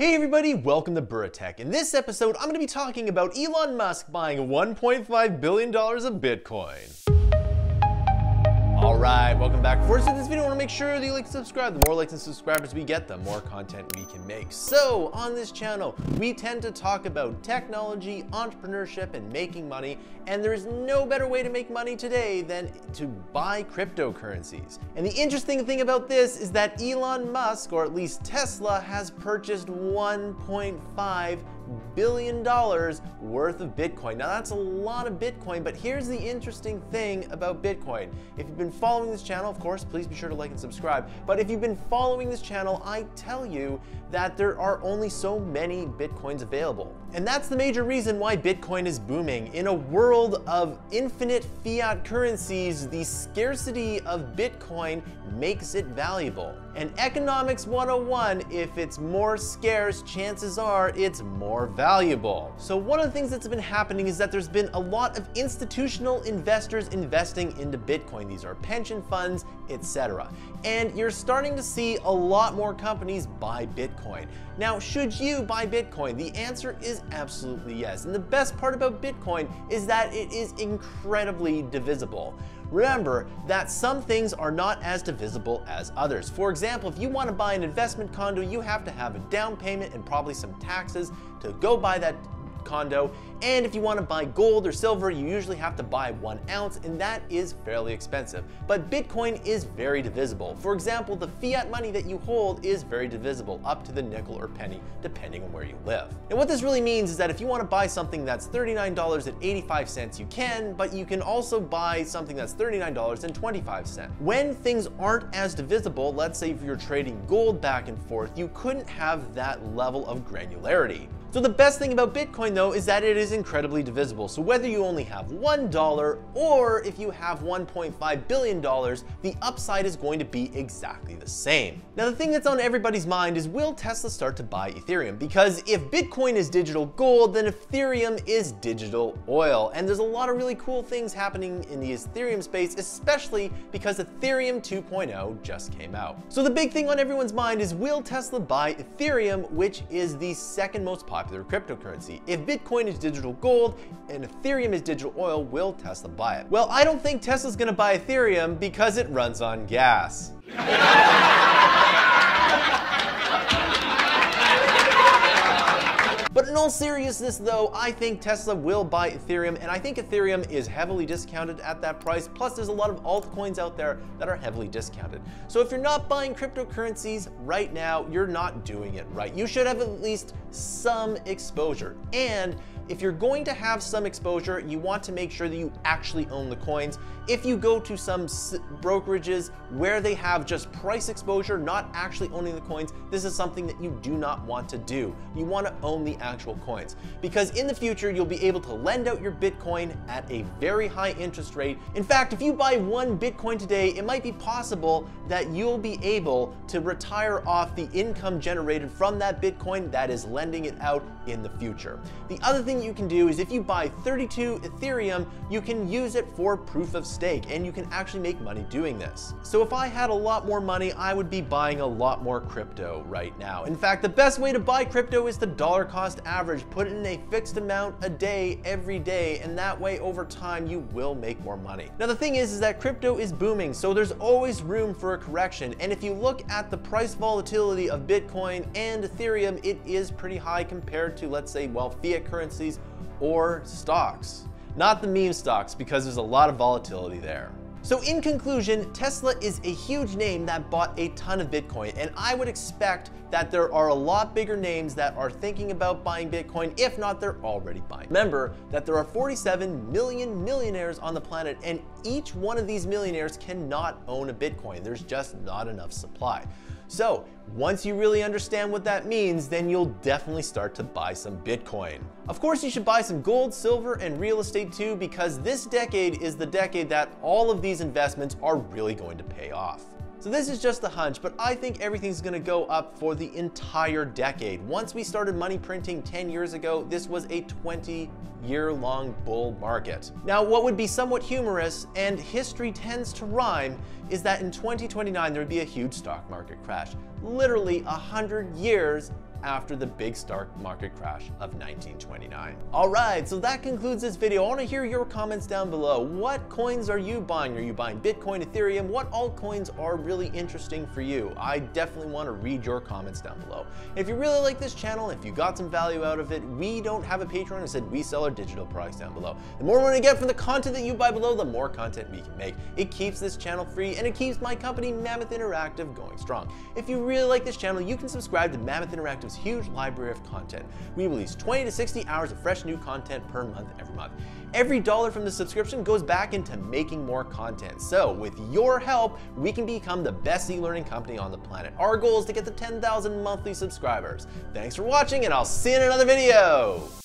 Hey everybody, welcome to Buratech. In this episode, I'm going to be talking about Elon Musk buying $1.5 billion of Bitcoin. Alright, welcome back. First in this video, I want to make sure that you like and subscribe. The more likes and subscribers we get, the more content we can make. So, on this channel, we tend to talk about technology, entrepreneurship, and making money, and there is no better way to make money today than to buy cryptocurrencies. And the interesting thing about this is that Elon Musk, or at least Tesla, has purchased 1.5 billion dollars worth of Bitcoin. Now that's a lot of Bitcoin, but here's the interesting thing about Bitcoin. If you've been following this channel, of course, please be sure to like and subscribe. But if you've been following this channel, I tell you that there are only so many Bitcoins available. And that's the major reason why Bitcoin is booming. In a world of infinite fiat currencies, the scarcity of Bitcoin makes it valuable. And economics 101, if it's more scarce, chances are it's more valuable. So one of the things that's been happening is that there's been a lot of institutional investors investing into Bitcoin. These are pension funds, etc. And you're starting to see a lot more companies buy Bitcoin. Now, should you buy Bitcoin? The answer is absolutely yes. And the best part about Bitcoin is that it is incredibly divisible. Remember that some things are not as divisible as others. For example, if you want to buy an investment condo, you have to have a down payment and probably some taxes to go buy that condo. And if you want to buy gold or silver, you usually have to buy one ounce, and that is fairly expensive. But Bitcoin is very divisible. For example, the fiat money that you hold is very divisible, up to the nickel or penny, depending on where you live. And what this really means is that if you want to buy something that's $39.85, you can, but you can also buy something that's $39.25. When things aren't as divisible, let's say if you're trading gold back and forth, you couldn't have that level of granularity. So the best thing about Bitcoin though is that it is incredibly divisible. So whether you only have $1 or if you have $1.5 billion, the upside is going to be exactly the same. Now the thing that's on everybody's mind is will Tesla start to buy Ethereum? Because if Bitcoin is digital gold, then Ethereum is digital oil. And there's a lot of really cool things happening in the Ethereum space, especially because Ethereum 2.0 just came out. So the big thing on everyone's mind is will Tesla buy Ethereum, which is the second most popular popular cryptocurrency. If Bitcoin is digital gold and Ethereum is digital oil, will Tesla buy it? Well, I don't think Tesla's gonna buy Ethereum because it runs on gas. all seriousness though, I think Tesla will buy Ethereum and I think Ethereum is heavily discounted at that price. Plus there's a lot of altcoins out there that are heavily discounted. So if you're not buying cryptocurrencies right now, you're not doing it right. You should have at least some exposure. And if you're going to have some exposure, you want to make sure that you actually own the coins. If you go to some brokerages where they have just price exposure, not actually owning the coins, this is something that you do not want to do. You want to own the actual coins because in the future, you'll be able to lend out your Bitcoin at a very high interest rate. In fact, if you buy one Bitcoin today, it might be possible that you'll be able to retire off the income generated from that Bitcoin that is lending it out in the future. The other thing you can do is if you buy 32 Ethereum, you can use it for proof of stake and you can actually make money doing this. So if I had a lot more money, I would be buying a lot more crypto right now. In fact, the best way to buy crypto is the dollar cost average. Put in a fixed amount a day every day and that way over time you will make more money. Now the thing is, is that crypto is booming, so there's always room for a correction. And if you look at the price volatility of Bitcoin and Ethereum, it is pretty high compared to, let's say, well, fiat currencies or stocks. Not the meme stocks because there's a lot of volatility there. So in conclusion, Tesla is a huge name that bought a ton of Bitcoin, and I would expect that there are a lot bigger names that are thinking about buying Bitcoin, if not they're already buying. Remember that there are 47 million millionaires on the planet, and each one of these millionaires cannot own a Bitcoin. There's just not enough supply. So once you really understand what that means, then you'll definitely start to buy some Bitcoin. Of course, you should buy some gold, silver, and real estate too, because this decade is the decade that all of these investments are really going to pay off. So this is just a hunch, but I think everything's gonna go up for the entire decade. Once we started money printing 10 years ago, this was a 20 year long bull market. Now, what would be somewhat humorous, and history tends to rhyme, is that in 2029 there would be a huge stock market crash. Literally 100 years after the big stock market crash of 1929. All right, so that concludes this video. I want to hear your comments down below. What coins are you buying? Are you buying Bitcoin, Ethereum? What altcoins are really interesting for you? I definitely want to read your comments down below. If you really like this channel, if you got some value out of it, we don't have a Patreon. Instead, we sell our digital products down below. The more money we get from the content that you buy below, the more content we can make. It keeps this channel free and it keeps my company Mammoth Interactive going strong. If you really like this channel, you can subscribe to Mammoth Huge library of content. We release 20 to 60 hours of fresh new content per month every month. Every dollar from the subscription goes back into making more content. So with your help, we can become the best e-learning company on the planet. Our goal is to get to 10,000 monthly subscribers. Thanks for watching and I'll see you in another video.